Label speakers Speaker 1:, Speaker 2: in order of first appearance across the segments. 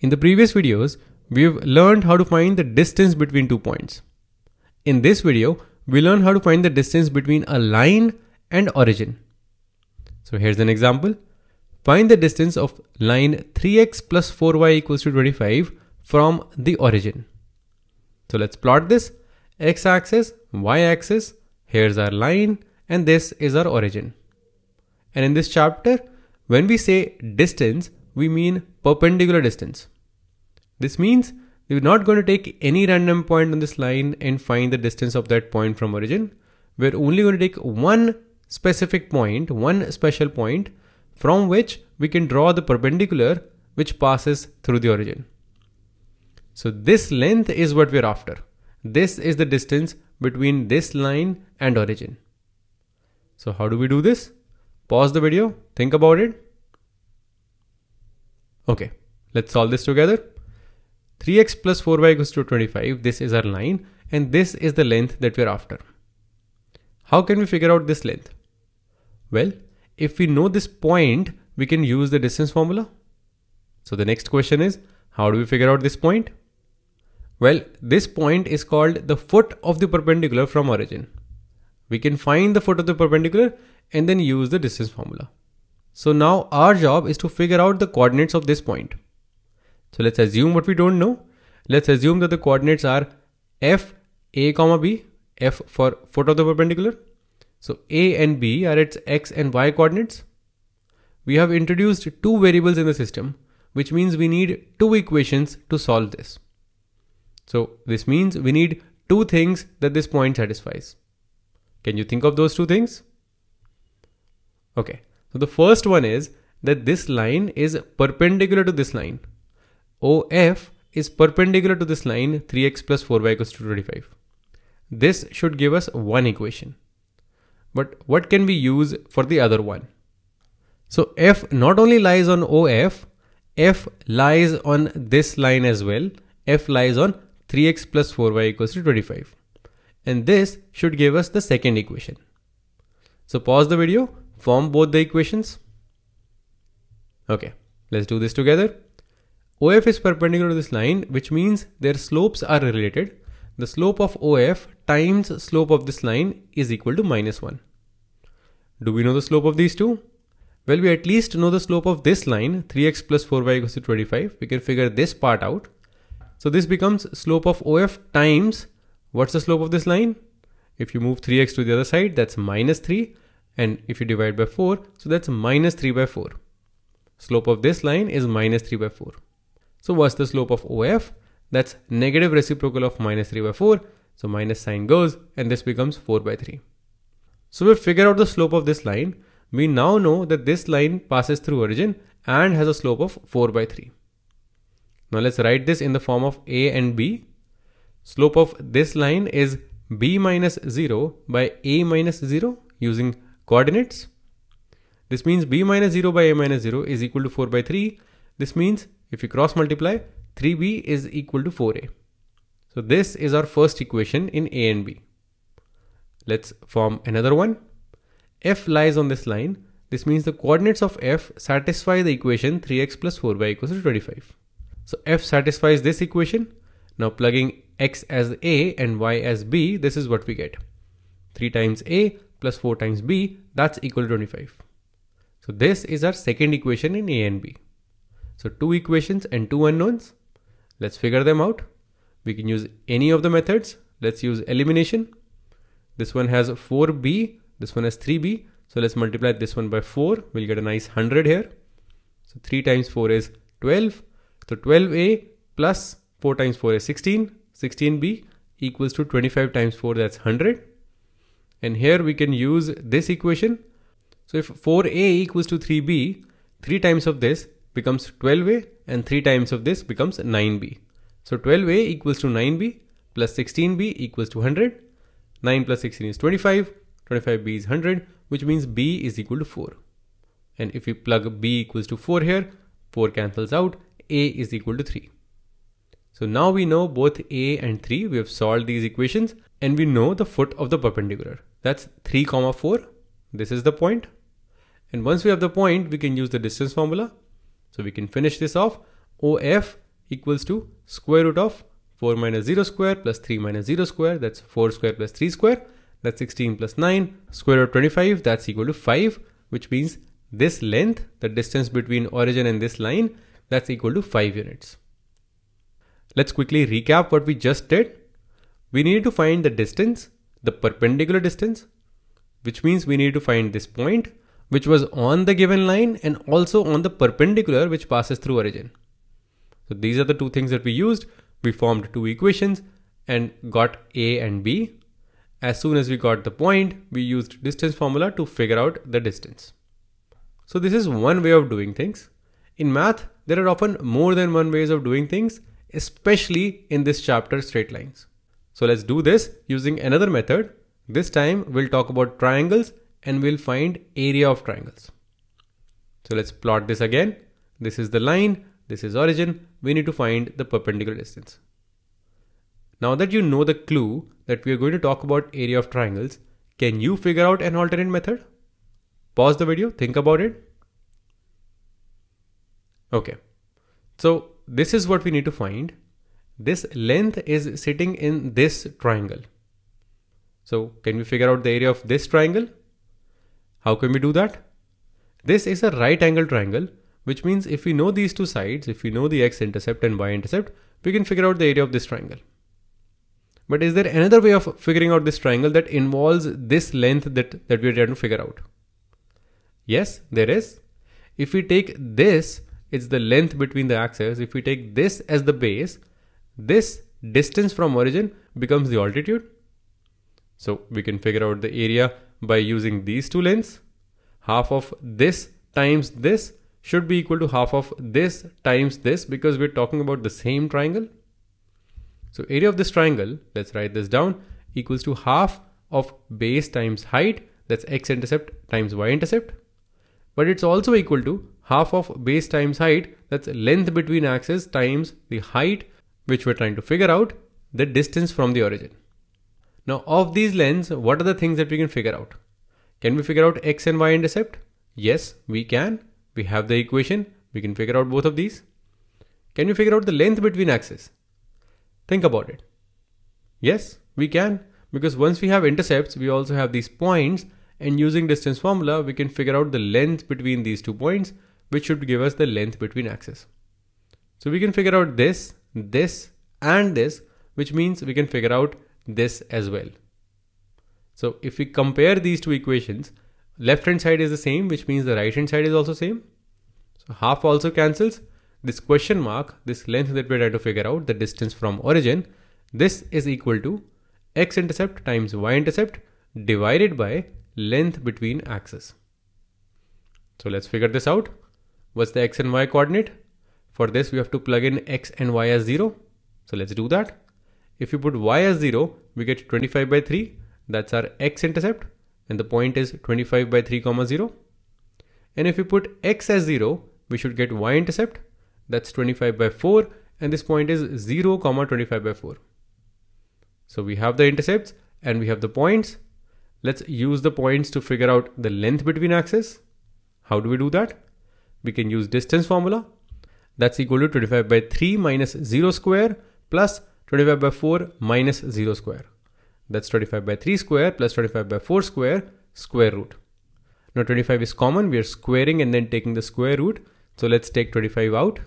Speaker 1: In the previous videos, we've learned how to find the distance between two points. In this video, we learn how to find the distance between a line and origin. So here's an example. Find the distance of line 3x plus 4y equals to 25 from the origin. So let's plot this x-axis, y-axis, here's our line and this is our origin. And in this chapter, when we say distance, we mean perpendicular distance. This means we're not going to take any random point on this line and find the distance of that point from origin. We're only going to take one specific point, one special point from which we can draw the perpendicular which passes through the origin. So this length is what we're after. This is the distance between this line and origin. So how do we do this? Pause the video, think about it. Okay, let's solve this together. 3x plus 4y equals to 25. This is our line and this is the length that we're after. How can we figure out this length? Well, if we know this point, we can use the distance formula. So the next question is, how do we figure out this point? Well, this point is called the foot of the perpendicular from origin. We can find the foot of the perpendicular and then use the distance formula. So now our job is to figure out the coordinates of this point. So let's assume what we don't know. Let's assume that the coordinates are f, a comma b, f for foot of the perpendicular. So a and b are its x and y coordinates. We have introduced two variables in the system, which means we need two equations to solve this. So this means we need two things that this point satisfies. Can you think of those two things? Okay, so the first one is that this line is perpendicular to this line. OF is perpendicular to this line 3x plus 4y equals to 25. This should give us one equation. But what can we use for the other one? So F not only lies on OF, F lies on this line as well. F lies on 3x plus 4y equals to 25. And this should give us the second equation. So pause the video, form both the equations. Okay, let's do this together. OF is perpendicular to this line, which means their slopes are related. The slope of OF times slope of this line is equal to minus 1. Do we know the slope of these two? Well, we at least know the slope of this line, 3x plus 4y equals to 25. We can figure this part out. So this becomes slope of OF times, what's the slope of this line? If you move 3x to the other side, that's minus 3. And if you divide by 4, so that's minus 3 by 4. Slope of this line is minus 3 by 4. So what's the slope of OF? That's negative reciprocal of minus 3 by 4. So minus sign goes and this becomes 4 by 3. So we figure out the slope of this line. We now know that this line passes through origin and has a slope of 4 by 3. Now let's write this in the form of A and B. Slope of this line is B minus 0 by A minus 0 using coordinates. This means B minus 0 by A minus 0 is equal to 4 by 3. This means if you cross multiply, 3b is equal to 4a. So this is our first equation in a and b. Let's form another one. f lies on this line. This means the coordinates of f satisfy the equation 3x plus 4y equals to 25. So f satisfies this equation. Now plugging x as a and y as b, this is what we get. 3 times a plus 4 times b, that's equal to 25. So this is our second equation in a and b. So two equations and two unknowns. Let's figure them out. We can use any of the methods. Let's use elimination. This one has 4b, this one has 3b. So let's multiply this one by 4. We'll get a nice 100 here. So 3 times 4 is 12. So 12a plus 4 times 4 is 16. 16b equals to 25 times 4, that's 100. And here we can use this equation. So if 4a equals to 3b, 3 times of this becomes 12a and 3 times of this becomes 9b. So 12a equals to 9b plus 16b equals to 100. 9 plus 16 is 25. 25b is 100 which means b is equal to 4. And if we plug b equals to 4 here, 4 cancels out, a is equal to 3. So now we know both a and 3, we have solved these equations and we know the foot of the perpendicular. That's 3 comma 4. This is the point. And once we have the point, we can use the distance formula so we can finish this off. OF equals to square root of 4 minus 0 square plus 3 minus 0 square. That's 4 square plus 3 square. That's 16 plus 9. Square root of 25. That's equal to 5, which means this length, the distance between origin and this line, that's equal to 5 units. Let's quickly recap what we just did. We need to find the distance, the perpendicular distance, which means we need to find this point, which was on the given line and also on the perpendicular which passes through origin. So these are the two things that we used. We formed two equations and got A and B. As soon as we got the point, we used distance formula to figure out the distance. So this is one way of doing things. In math, there are often more than one ways of doing things, especially in this chapter straight lines. So let's do this using another method. This time we'll talk about triangles and we'll find area of triangles. So let's plot this again. This is the line, this is origin. We need to find the perpendicular distance. Now that you know the clue that we are going to talk about area of triangles, can you figure out an alternate method? Pause the video, think about it. Okay, so this is what we need to find. This length is sitting in this triangle. So can we figure out the area of this triangle? How can we do that? This is a right angle triangle, which means if we know these two sides, if we know the x-intercept and y-intercept, we can figure out the area of this triangle. But is there another way of figuring out this triangle that involves this length that, that we're trying to figure out? Yes, there is. If we take this it's the length between the axes. If we take this as the base, this distance from origin becomes the altitude. So we can figure out the area by using these two lengths. Half of this times this should be equal to half of this times this because we're talking about the same triangle. So area of this triangle, let's write this down, equals to half of base times height, that's x-intercept times y-intercept. But it's also equal to half of base times height, that's length between axes times the height which we're trying to figure out, the distance from the origin. Now of these lengths, what are the things that we can figure out? Can we figure out x and y intercept? Yes, we can. We have the equation. We can figure out both of these. Can we figure out the length between axes? Think about it. Yes, we can. Because once we have intercepts, we also have these points and using distance formula, we can figure out the length between these two points which should give us the length between axes. So we can figure out this, this and this, which means we can figure out this as well. So if we compare these two equations, left hand side is the same, which means the right hand side is also same. So half also cancels. This question mark, this length that we're trying to figure out, the distance from origin, this is equal to x-intercept times y-intercept divided by length between axes. So let's figure this out. What's the x and y coordinate? For this, we have to plug in x and y as 0. So let's do that. If you put y as 0, we get 25 by 3. That's our x-intercept. And the point is 25 by 3 comma 0. And if we put x as 0, we should get y-intercept. That's 25 by 4. And this point is 0 comma 25 by 4. So we have the intercepts and we have the points. Let's use the points to figure out the length between axes. How do we do that? We can use distance formula. That's equal to 25 by 3 minus 0 square plus 25 by 4 minus 0 square. That's 25 by 3 square plus 25 by 4 square square root. Now 25 is common. We are squaring and then taking the square root. So let's take 25 out.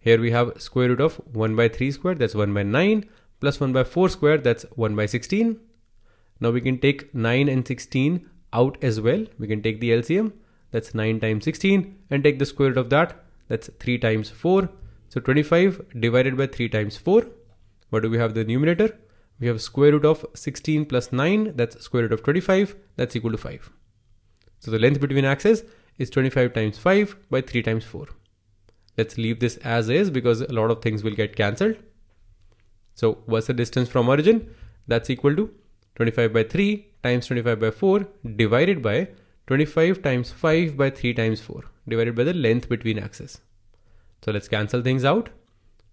Speaker 1: Here we have square root of 1 by 3 square. That's 1 by 9 plus 1 by 4 square. That's 1 by 16. Now we can take 9 and 16 out as well. We can take the LCM that's 9 times 16 and take the square root of that. That's 3 times 4 so 25 divided by 3 times 4 what do we have the numerator? We have square root of 16 plus 9 that's square root of 25 that's equal to 5 so the length between axes is 25 times 5 by 3 times 4 let's leave this as is because a lot of things will get cancelled. So what's the distance from origin? That's equal to 25 by 3 times 25 by 4 divided by 25 times 5 by 3 times 4 divided by the length between axes. So let's cancel things out.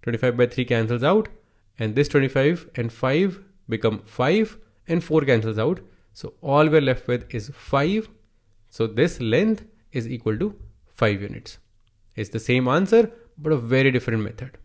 Speaker 1: 25 by 3 cancels out and this 25 and 5 become 5 and 4 cancels out. So all we're left with is 5. So this length is equal to 5 units. It's the same answer but a very different method.